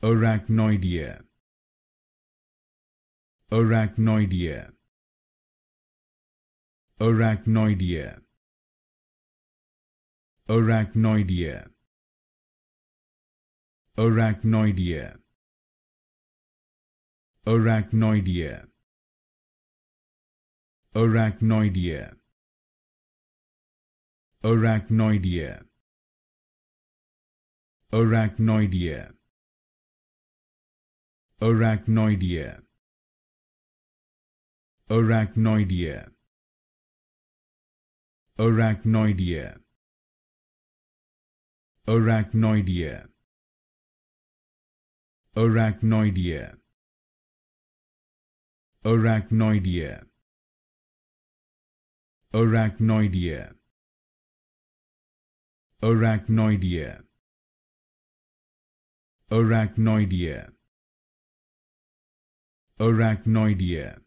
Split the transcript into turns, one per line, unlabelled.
arachnoidea. Arachnoidea. Arachnoidea. Arachnoidea. Arachnoidea. Arachnoidea. Arachnoidea. Arachnoidea. Arachnoidea arachnoidea. Arachnoidea. Arachnoidea. Arachnoidea. Arachnoidea. Arachnoidea. Arachnoidea. Arachnoidea. Arachnoidea arachnoidea